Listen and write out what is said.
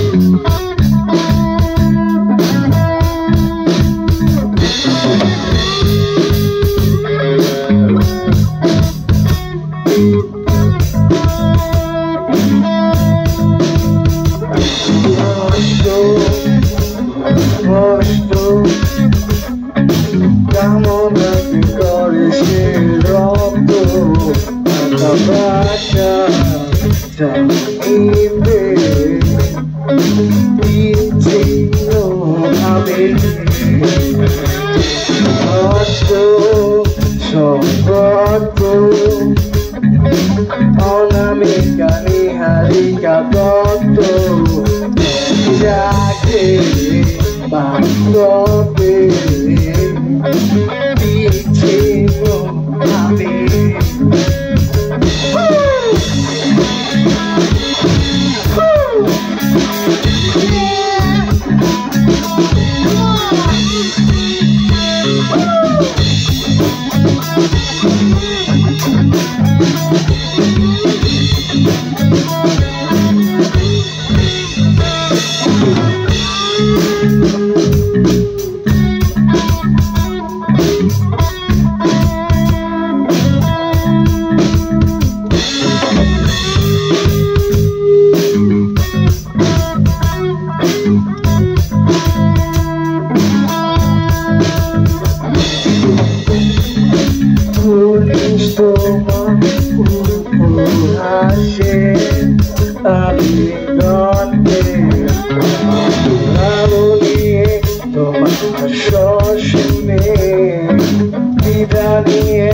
Tabasha, Tabasha, Tabasha, Abe Asto Sopoto Ona Mikani Harika Toto Jake Bantope Thank you. তোমার আসে আমি গন্ধে নিয়ে তোমার বিদা নিয়ে